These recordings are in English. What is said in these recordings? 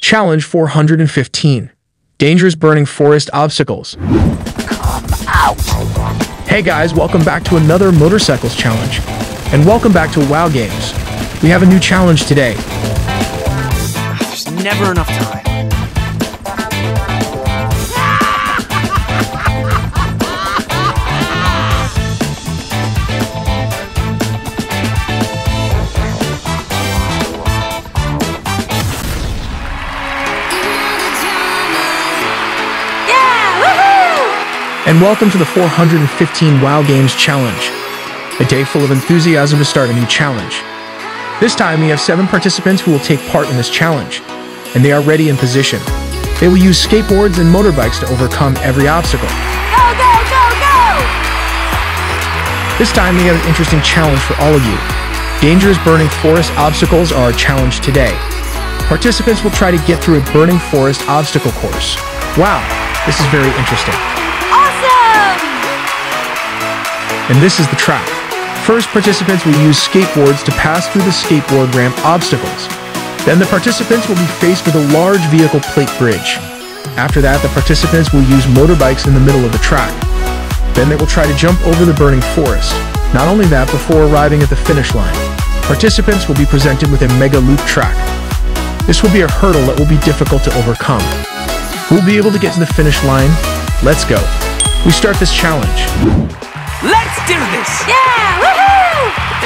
Challenge 415 Dangerous Burning Forest Obstacles. Hey guys, welcome back to another Motorcycles Challenge. And welcome back to WoW Games. We have a new challenge today. There's never enough time. And welcome to the 415 WoW Games Challenge, a day full of enthusiasm to start a new challenge. This time we have seven participants who will take part in this challenge, and they are ready in position. They will use skateboards and motorbikes to overcome every obstacle. Go, go, go, go! This time we have an interesting challenge for all of you. Dangerous burning forest obstacles are our challenge today. Participants will try to get through a burning forest obstacle course. Wow, this is very interesting. And this is the track. First, participants will use skateboards to pass through the skateboard ramp obstacles. Then the participants will be faced with a large vehicle plate bridge. After that, the participants will use motorbikes in the middle of the track. Then they will try to jump over the burning forest. Not only that, before arriving at the finish line, participants will be presented with a mega loop track. This will be a hurdle that will be difficult to overcome. Will be able to get to the finish line? Let's go. We start this challenge. Let's do this! Yeah! Woohoo!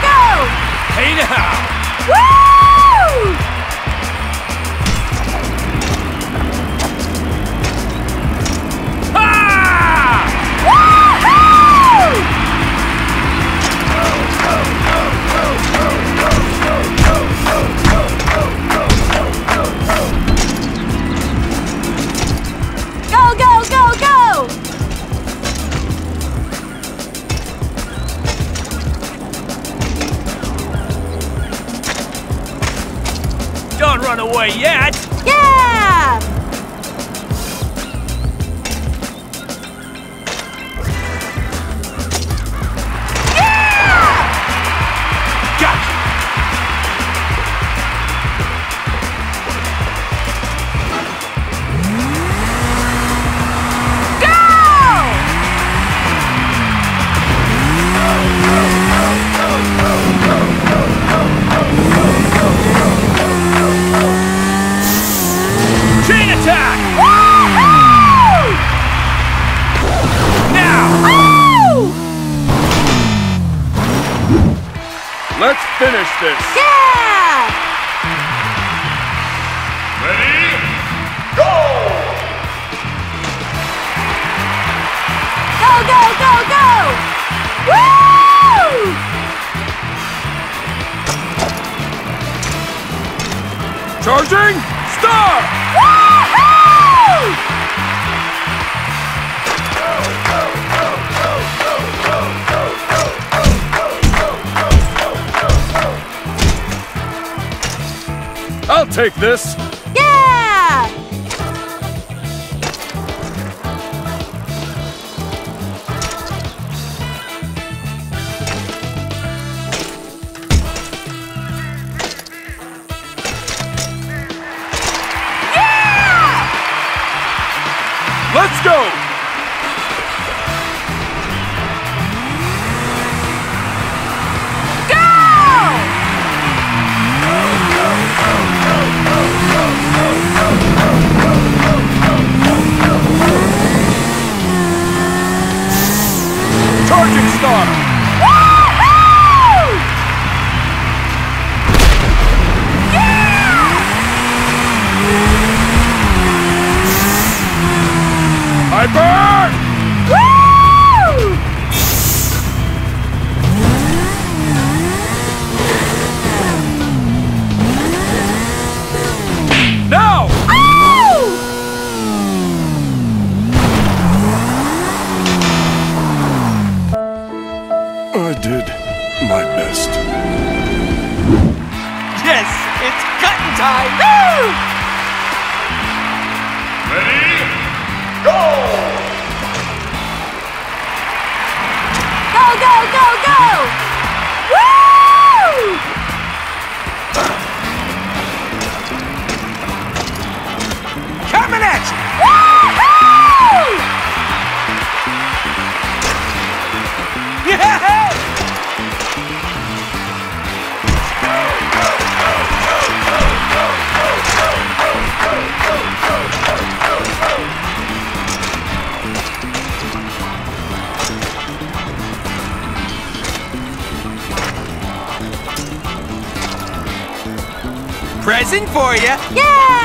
Go! Hey now! Woo! Let's finish this. Yeah! Ready? Go! Go, go, go, go! Woo! Charging! Start! Woohoo! Take this. go, go, go! present for you. Yeah!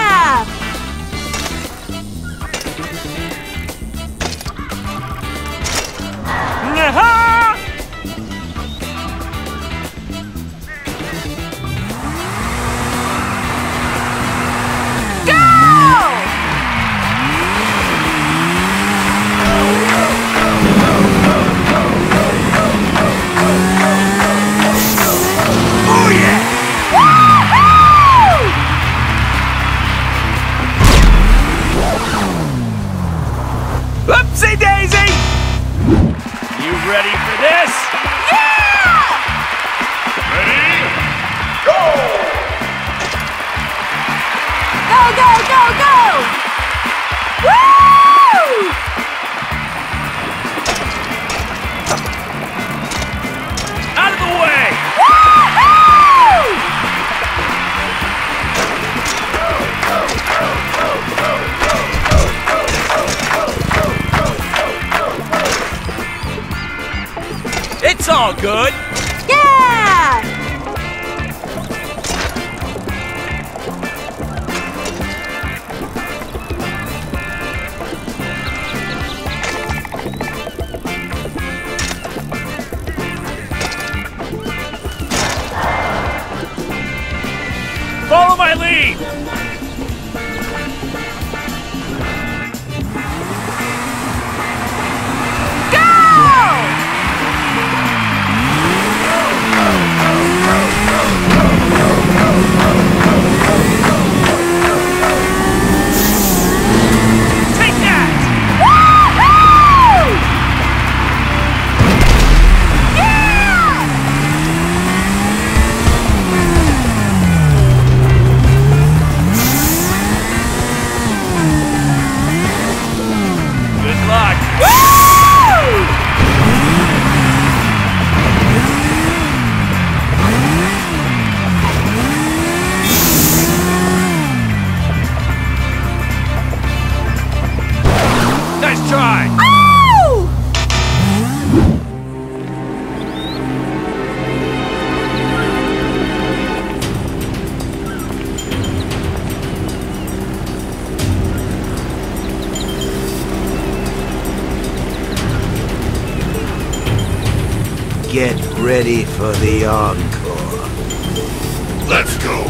all good. Yeah! Follow my lead! ready for the encore. Let's go!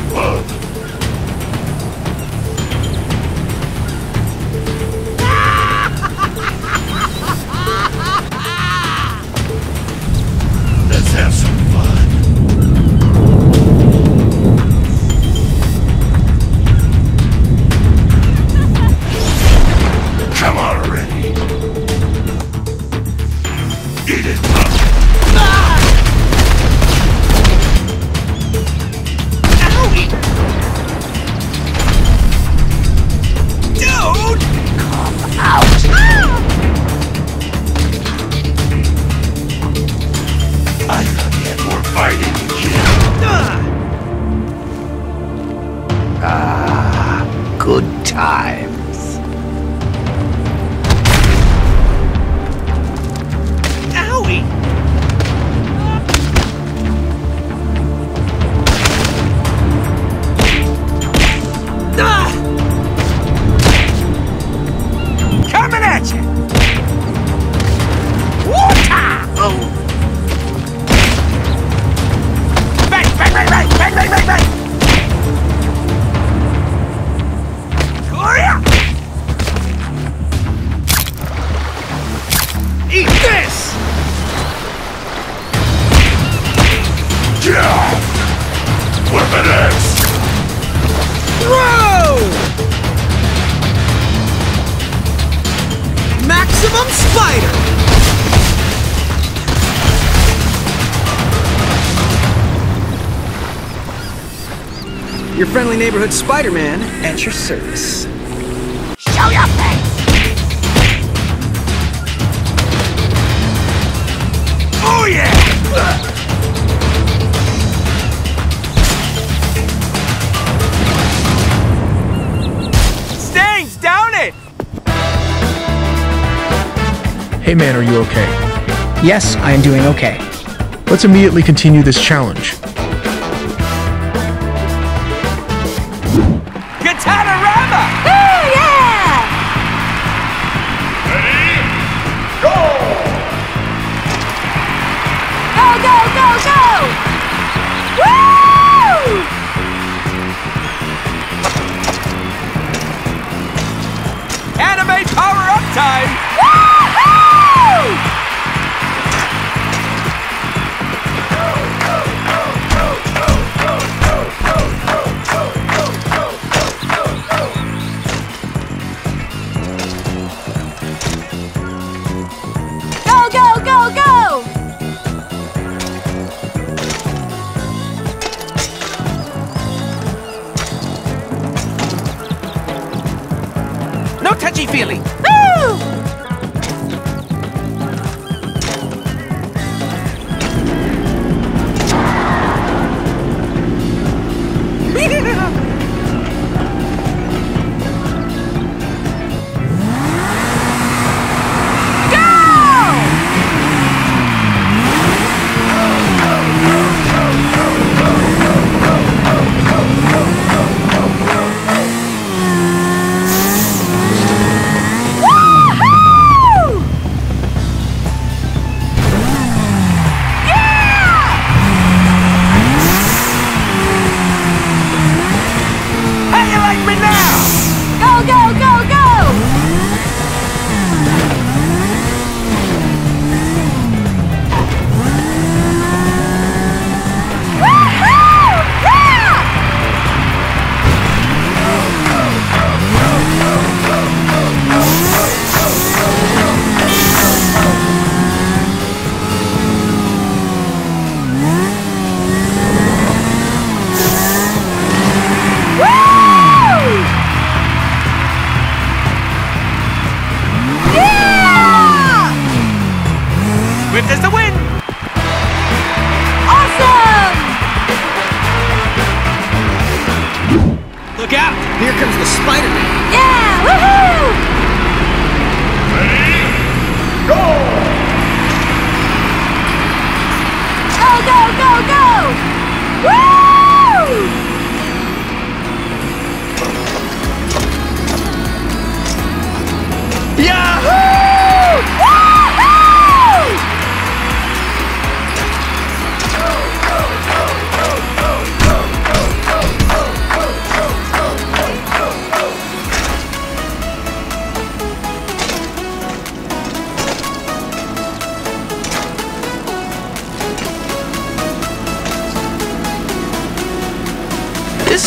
Your friendly neighborhood Spider-Man at your service. Show your face! Oh yeah! Stings, down it! Hey man, are you okay? Yes, I am doing okay. Let's immediately continue this challenge.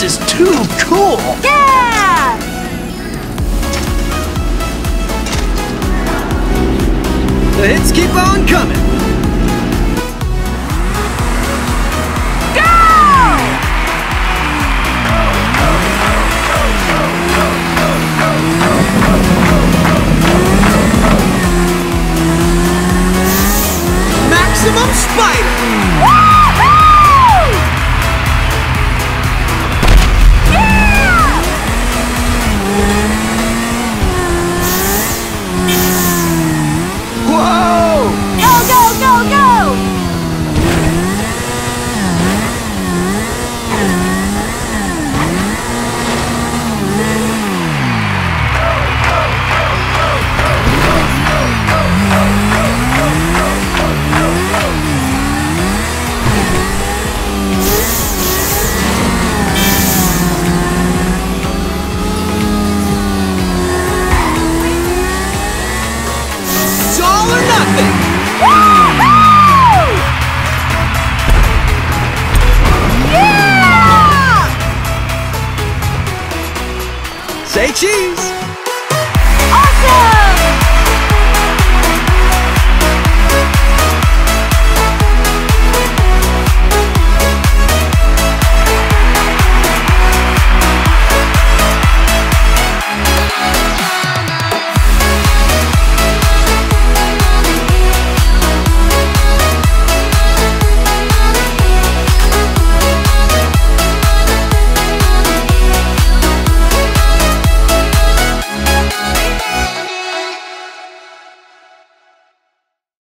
Is too cool! Yeah! The hits keep on coming! Go! Maximum Spider!